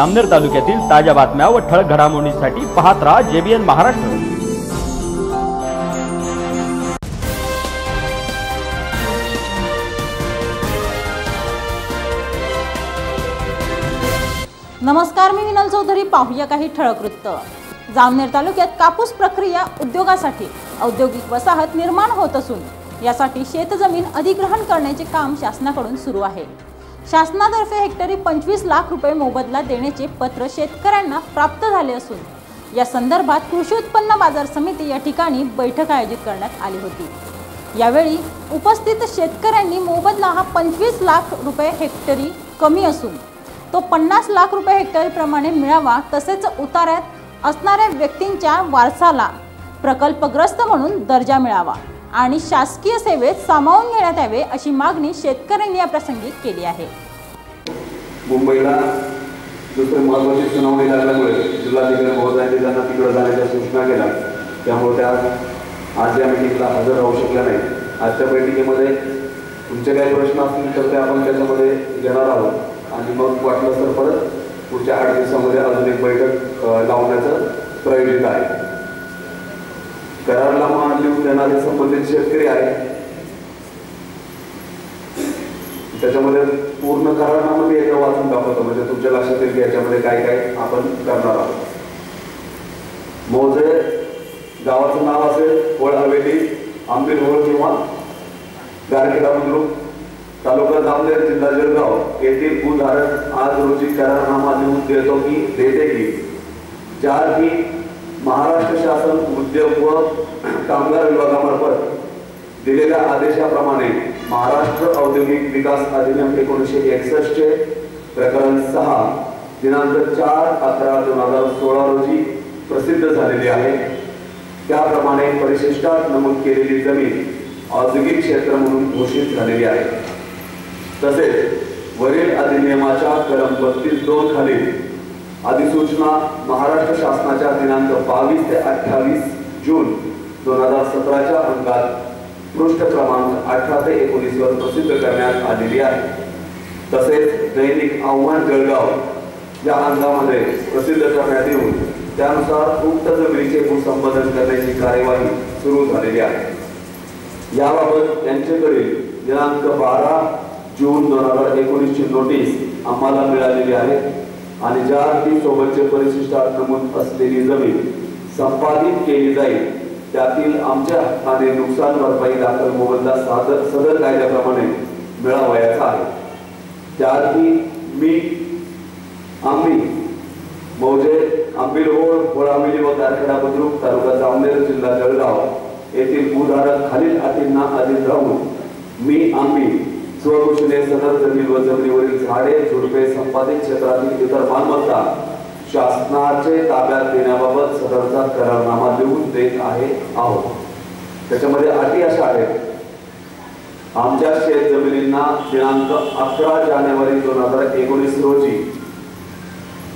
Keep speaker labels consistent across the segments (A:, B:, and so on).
A: अमनेर तालुक्यातील ताज्या बातम्या व ठळक घडामोडींसाठी पाहत राहा जेबीएन महाराष्ट्र.
B: नमस्कार मी विनल चौधरी. पाहूया काही ठळक वृत्त. जामनेर तालुक्यात कापूस प्रक्रिया उद्योगासाठी औद्योगिक वसाहत निर्माण होत असून यासाठी शेतजमीन अधिग्रहण करण्याचे काम शासनाकडून सुरू आहे. शासनातर्फे हेक्टरी पंचवीस लाख रुपये मोबदला देण्याचे पत्र शेतकऱ्यांना प्राप्त झाले असून या संदर्भात कृषी उत्पन्न बाजार समिती या ठिकाणी बैठक आयोजित करण्यात आली होती. यावेळी उपस्थित शेतकऱ्यांनी मोबदला हा पंचवीस लाख रुपये हेक्टरी कमी असून तो पन्नास लाख रुपये हेक्टरीप्रमाणे मिळावा तसेच उतार्यात असणाऱ्या व्यक्तींच्या वारसाला प्रकल्पग्रस्त म्हणून दर्जा मिळावा आणि शासकीय सेवेत सामावून घेण्यात यावे अशी मागणी शेतकऱ्यांनी या प्रसंगी केली आहे.
C: मुंबईला दुसरे महत्वाची सुनावणी लागल्यामुळे जिल्हाधिकारी महोदयांनी त्यांना तिकडे जाण्याच्या सूचना केल्या. त्यामुळे त्या आज या मिटिंगला हजर राहू शकल्या नाही आजच्या बैठकीमध्ये तुमचे काही प्रश्न असतील तर ते आपण त्याच्यामध्ये घेणार आहोत. आणि मग वाटलं तर परत पुढच्या आठ दिवसामध्ये अजून एक बैठक लावण्याचं प्रयोजित आहे. करारला मान लिहून देणारे संबंधित शेतकरी आहे त्याच्यामध्ये पूर्ण करारनामा मी एकदा वाचून दाखवतो. म्हणजे तुमच्या लक्षात येईल की याच्यामध्ये काय काय आपण करणार आहोत. मोजे गावाचं नाव असेल वळ हवेली आंबीर होळ किंवा गारखेडा बुद्रुक तालुका जामनेर जिल्हा जळगाव. येथील भूधारक आज रोजी करारनामा लिहून देतो की देते की चार की महाराष्ट्र शासन उद्योग व कामगार विभागामार्फत दिलेल्या आदेशाप्रमाणे महाराष्ट्र औद्योगिक विकास अधिनियम एकोणीसशे एकसष्टचे प्रकरण सहा दिनांक चार अकरा दोन हजार सोळा रोजी प्रसिद्ध झालेली आहे. त्याप्रमाणे परिशिष्टात नमूद केलेली जमीन औद्योगिक क्षेत्र म्हणून घोषित झालेली आहे. तसेच वरील अधिनियमाच्या कलम बत्तीस दोन खाली अधिसूचना महाराष्ट्र शासनाच्या दिनांक बावीस ते अठ्ठावीस जून दोन हजार सतराच्या अंकात पृष्ठ क्रमांक अठरा ते एकोणीस वर प्रसिद्ध करण्यात आलेली आहे. तसेच दैनिक आव्हान जळगाव या अंकामध्ये प्रसिद्ध करण्यात येऊन त्यानुसार उक्त जमिनीचे भूसंपादन करण्याची कार्यवाही सुरू झालेली आहे. याबाबत त्यांच्याकडील दिनांक बारा जून दोन हजार एकोणीसची नोटीस आम्हाला मिळालेली आहे आणि ज्या ती सोबतचे परिशिष्टात नमूद असलेली जमीन संपादित केली जाईल त्यातील आमच्या हक्काने नुकसान भरपाई दाखल मोबदला सादर सदर कायद्याप्रमाणे मिळावयाचा आहे. त्याआधी मी आम्ही मौजे आंबिलहोळ होळामिली व कारखेडा बुद्रुक तालुका जामनेर जिल्हा जळगाव येथील भूधारक खालील अटींना अधीन राहून मी आम्ही स्वघोषणे सदर जमीन व जमिनीवरील झाडे झुडपे संपादित क्षेत्रातील इतर मालमत्ता शासनाचे ताब्यात देण्याबाबत सदरचा करारनामा देऊन देत आहे आहोत. त्याच्यामध्ये अटी अशा आहेत. आमच्या शेत जमिनींना दिनांक अकरा जानेवारी दोन हजार एकोणीस रोजी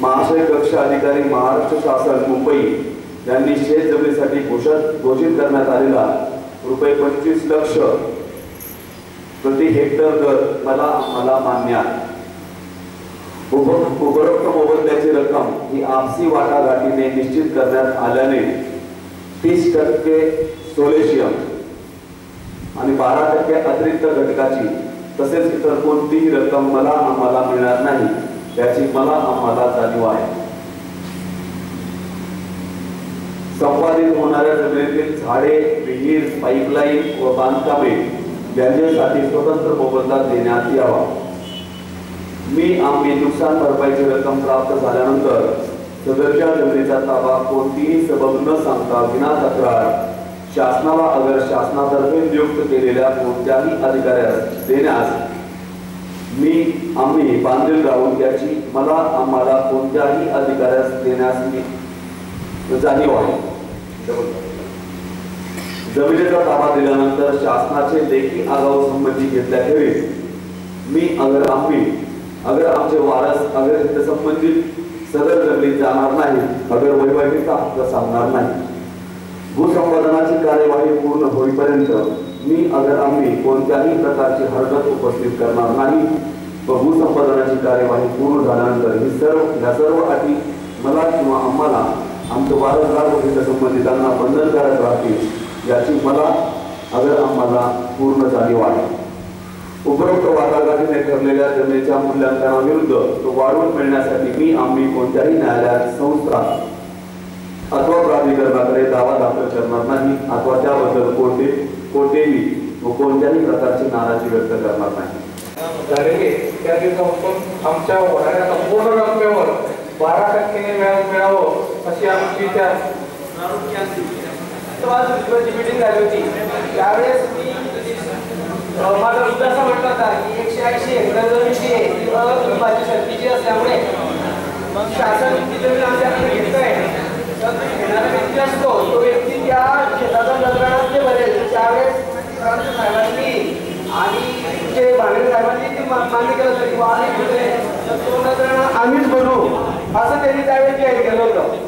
C: महाशय कक्ष अधिकारी महाराष्ट्र शासन मुंबई यांनी शेत जमिनीसाठी घोषित घोषित करण्यात आलेला रुपये पंचवीस लक्ष प्रति हेक्टर दर मला मला मान्य आहे. उपरोक्त मोबदल्याची रक्कम ही आपसी वाटाघाटीने निश्चित करण्यात आल्याने तीस टक्के सोलेशियम आणि बारा टक्के अतिरिक्त घटकाची तसेच इतर कोणतीही रक्कम मला आम्हाला मिळणार नाही याची मला आम्हाला जाणीव आहे. संपादित होणाऱ्या जमिनीतील झाडे विहीर पाईपलाईन व बांधकामे यांच्यासाठी स्वतंत्र मोबदला देण्यात यावा. मी आम्ही नुकसान भरपाईची रक्कम प्राप्त झाल्यानंतर सदरच्या जमिनीचा ताबा कोणतीही सबब न सांगता विना तक्रार शासनाला अगर शासनातर्फे नियुक्त केलेल्या कोणत्याही अधिकाऱ्यास देण्यास मी आम्ही बांधील राहून याची मला आम्हाला कोणत्याही अधिकाऱ्यास देण्यास मी जाणीव आहे. जमिनीचा ताबा दिल्यानंतर शासनाचे लेखी आगाऊ संमती घेतल्याखेरीज मी अगर आम्ही अगर आमचे वारस अगर संबंधित सदर जमिनीत जाणार नाही अगर वैवाहिकता हक्क सांगणार नाही भूसंपादनाची कार्यवाही पूर्ण होईपर्यंत मी अगर आम्ही कोणत्याही प्रकारची हरकत उपस्थित करणार नाही व भूसंपादनाची कार्यवाही पूर्ण झाल्यानंतर ही सर्व या सर्व अटी मला किंवा आम्हाला आमचं वारसदार व संबंधितांना बंधनकारक राहतील याची मला अगर आम्हाला पूर्ण जाणीव आहे. उपरोक्त वादाघाटीने ठरलेल्या जमिनीच्या मूल्यांकनाविरुद्ध तो वाढवून मिळण्यासाठी मी आम्ही कोणत्याही न्यायालयात संस्था अथवा प्राधिकरणाकडे दावा दाखल करणार नाही अथवा त्याबद्दल कोणते कोणतेही व कोणत्याही प्रकारची नाराजी व्यक्त करणार नाही.
D: झालेले त्या दिवसापासून आमच्या होणाऱ्या संपूर्ण रकमेवर बारा टक्क्याने मिळावं अशी आमची त्या
E: जी मीटिंग झाली होती. त्यावेळेस मी माझा मुद्दा असा म्हटला होता की एकशे ऐंशी हेक्टर जमीन जी आहे ती अविभाज्य शर्तीची असल्यामुळे मग शासन जमीन आमच्याकडे घेत आहे तर घेणारा व्यक्ती असतो तो व्यक्ती त्या शेताचा नजरात ते भरेल त्यावेळेस साहेबांनी आणि जे भांडे साहेबांनी ते मान्य केलं होतं किंवा बुवा होते तर तो नजराणा आम्हीच भरू असं त्यांनी त्यावेळेस जाहीर केलं होतं.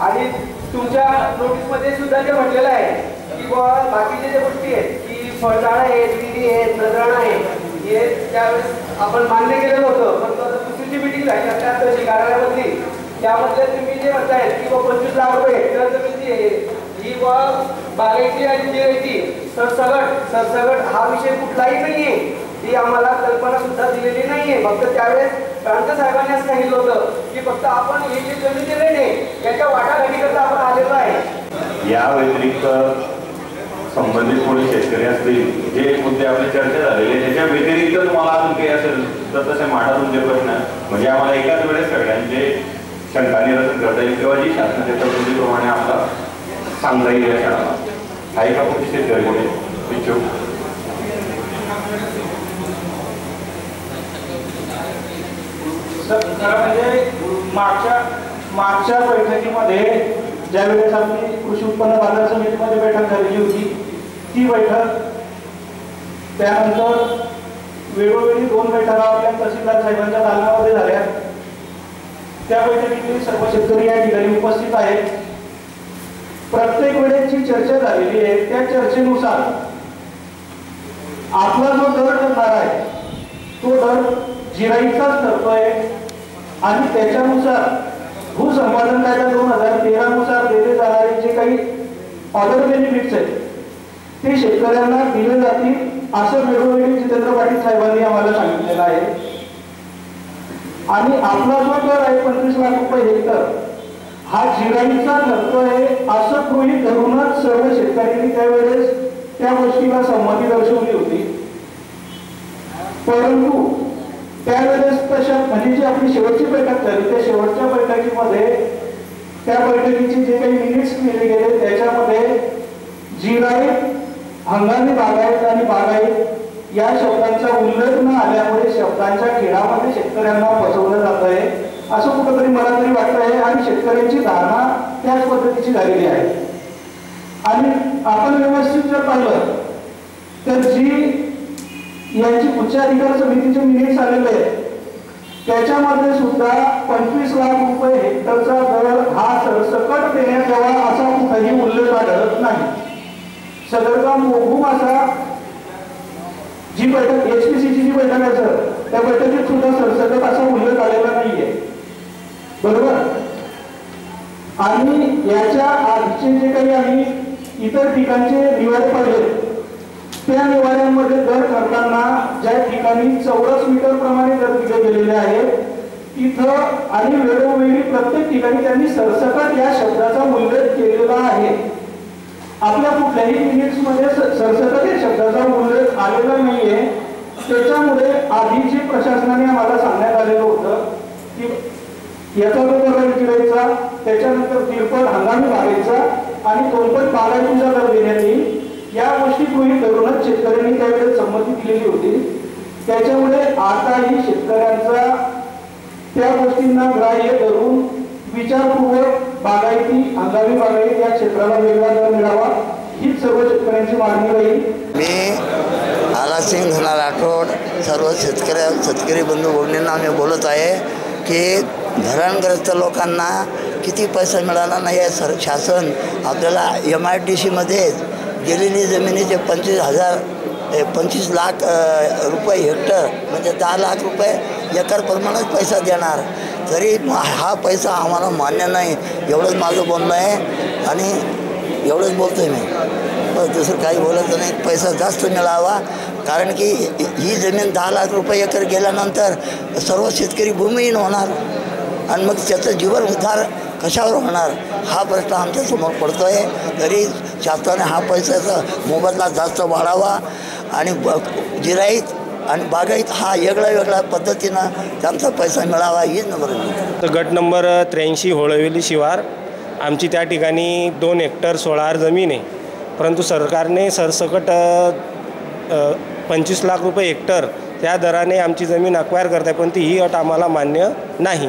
E: आणि तुमच्या नोटीसमध्ये सुद्धा ते म्हटलेलं आहे किंवा बाकीच्या ज्या गोष्टी आहेत की फळझाड आहेत विहिरी आहेत नजराणा आहे हे त्यावेळेस आपण मान्य केलेलं होतं. पण दुसरीची मिटिंग झाली अठ्याहत्तरची कार्यालयामधली त्यामध्ये तुम्ही जे म्हणतायत की बाबा पंचवीस लाख रुपये हेक्टर जमीन जी आहे ही बुवा बागायची आणि जिरायती सरसगट सरसगट हा विषय कुठलाही नाहीये. ही आम्हाला कल्पना सुद्धा दिलेली नाहीये. फक्त त्यावेळेस प्रांत साहेबांनी असं सांगितलं होतं की फक्त आपण हे जे जमीन दिले नाही याच्या वाटाघाटीकरता आपण आलेलो आहे.
F: या व्यतिरिक्त संबंधित कोणी शेतकरी असतील जे मुद्दे आपली चर्चा झालेली आहे त्याच्या व्यतिरिक्त तुम्हाला अजून काही असेल तर तसे मांडा तुमचे प्रश्न म्हणजे आम्हाला एकाच वेळेस सगळ्यांचे शंका निरसन करता येईल किंवा जी शासनाच्या तरतुदीप्रमाणे आम्हाला सांगता येईल या शाळाला. काही का कोणी शेतकरी कोणी? इच्छुक?
G: खरं म्हणजे मागच्या मागच्या बैठकीमध्ये ज्यावेळेस आपली कृषी उत्पन्न बाजार समितीमध्ये बैठक झालेली होती ती बैठक त्यानंतर वेळोवेळी दोन बैठका आपल्या तहसीलदार साहेबांच्या दालनामध्ये झाल्या. त्या बैठकीतील सर्व शेतकरी या ठिकाणी उपस्थित आहेत. प्रत्येक वेळेस जी चर्चा झालेली आहे त्या चर्चेनुसार आपला जो दर ठरणार आहे तो दर जिराईचाच ठरतोय आणि त्याच्यानुसार भूसंपादन कायदा दोन हजार तेरा नुसार दिले जाणारे जे काही ऑर्डर बेनिफिट्स आहेत ते शेतकऱ्यांना दिले जातील असं वेळोवेळी जितेंद्र पाटील साहेबांनी आम्हाला सांगितलेलं आहे. आणि आपला जो दर आहे पंचवीस लाख रुपये हेक्टर हा जिराईचा आहे असं गृहीत धरूनच सर्व शेतकऱ्यांनी त्यावेळेस त्या गोष्टीला संमती दर्शवली होती. परंतु त्यावेळेस तशा म्हणजे जी आपली शेवटची बैठक झाली त्या शेवटच्या बैठकीमध्ये त्या बैठकीचे जे काही मिनिट्स केले गेले त्याच्यामध्ये जिराई हंगामी बागायत आणि बागायत या शब्दांचा उल्लेख न आल्यामुळे शब्दांच्या खेळामध्ये शेतकऱ्यांना फसवलं जात आहे. असं कुठंतरी मला तरी वाटत आहे आणि शेतकऱ्यांची धारणा त्याच पद्धतीची झालेली आहे. आणि आपण व्यवस्थित जर पाहिलं तर जी यांची उच्च अधिकार समितीचे मिनिट्स आलेले आहेत त्याच्यामध्ये सुद्धा पंचवीस लाख रुपये हेक्टरचा दर हा सरसकट देण्यात यावा असा कुठलाही उल्लेख आढळत नाही. सदरचा मोहूम असा जी बैठक एच पी जी बैठक आहे सर त्या बैठकीत सुद्धा सरसकट असा उल्लेख आलेला नाहीये. बरोबर? आणि याच्या आधीचे जे काही आम्ही इतर ठिकाणचे निवारे पाहिले त्या निवाऱ्यांमध्ये दर ठरताना ज्या ठिकाणी चौरस मीटर प्रमाणे दर दिले गेलेले आहेत तिथं आणि वेळोवेळी प्रत्येक ठिकाणी त्यांनी सरसकट या शब्दाचा उल्लेख केलेला आहे. आपल्या कुठल्याही मिनिट्समध्ये स- सरसकट शब्दाचा उल्लेख आलेला नाहीये. त्याच्यामुळे आधी जे प्रशासनाने आम्हाला सांगण्यात आलेलं होतं की याचा जो दर विचारायचा त्याच्यानंतर तिरपट हंगामी भागायचा आणि तोलपट बागायतीचा दर देण्यात येईल या गोष्टी गृहित धरूनच शेतकऱ्यांनी त्यावेळेस संमती दिलेली होती. त्याच्यामुळे आताही शेतकऱ्यांचा त्या गोष्टींना ग्राह्य धरून विचारपूर्वक बागायती हंगामी बागायती या क्षेत्राला वेगळा दर मिळावा हीच सर्व शेतकऱ्यांची मागणी राहील.
H: मी आलासिंग धना राठोड सर्व शेतकऱ्या शेतकरी बंधू भगिनींना मी बोलत आहे की धरणग्रस्त लोकांना किती पैसा मिळाला नाही आहे सर शासन आपल्याला एम आय डी सीमध्ये गेलेली जमिनीचे पंचवीस हजार ए, पंचवीस लाख रुपये हेक्टर म्हणजे दहा लाख रुपये एकरप्रमाणेच पैसा देणार. तरी हा पैसा आम्हाला मान्य नाही एवढंच माझं बोलणं आहे आणि एवढंच बोलतो आहे मी. बस दुसरं काही बोलायचं नाही. पैसा जास्त मिळावा कारण की ही जमीन दहा लाख रुपये एकर गेल्यानंतर सर्व शेतकरी भूमिहीन होणार आणि मग त्याचं जीवन उद्धार कशावर होणार हा प्रश्न आमच्यासमोर पडतो आहे तरी शासनाने हा पैशाचा मोबदला जास्त वाढावा आणि ब जिराईत आणि बागायत हा वेगळ्या वेगळ्या पद्धतीनं त्यांचा पैसा मिळावा हीच नंबर
I: तर गट नंबर त्र्याऐंशी होळवेली शिवार. आमची त्या ठिकाणी दोन हेक्टर सोळार जमीन आहे. परंतु सरकारने सरसकट पंचवीस लाख रुपये हेक्टर त्या दराने आमची जमीन अक्वायर करताय पण ती ही अट आम्हाला मान्य नाही.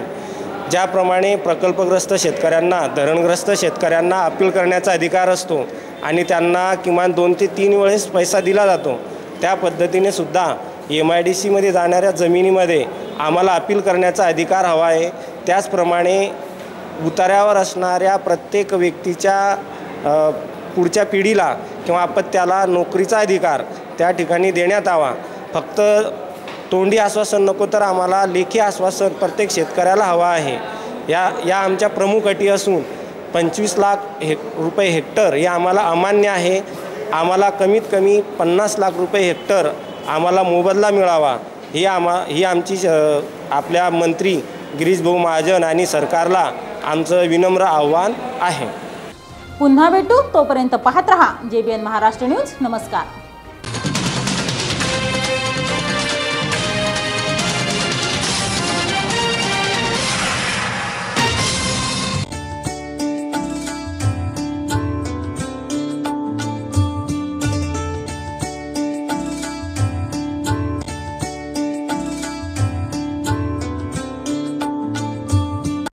I: ज्याप्रमाणे प्रकल्पग्रस्त शेतकऱ्यांना धरणग्रस्त शेतकऱ्यांना अपील करण्याचा अधिकार असतो आणि त्यांना किमान दोन ते तीन वेळेस पैसा दिला जातो त्या पद्धतीने सुद्धा एम आय डी सीमध्ये जाणाऱ्या जमिनीमध्ये आम्हाला अपील करण्याचा अधिकार हवा आहे. त्याचप्रमाणे उतार्यावर असणाऱ्या प्रत्येक व्यक्तीच्या पुढच्या पिढीला किंवा अपत्याला नोकरीचा अधिकार त्या ठिकाणी देण्यात यावा फक्त तोंडी आश्वासन नको तर आम्हाला लेखी आश्वासन प्रत्येक शेतकऱ्याला हवा आहे. या या आमच्या प्रमुख अटी असून पंचवीस लाख हे रुपये हेक्टर हे आम्हाला अमान्य आहे. आम्हाला कमीत कमी पन्नास लाख रुपये हेक्टर आम्हाला मोबदला मिळावा. ही आमा ही आमची आपल्या मंत्री गिरीशभाऊ महाजन आणि सरकारला आमचं विनम्र आव्हान आहे.
B: पुन्हा भेटू. तोपर्यंत पाहत रहा. N Maharashtra news. नमस्कार.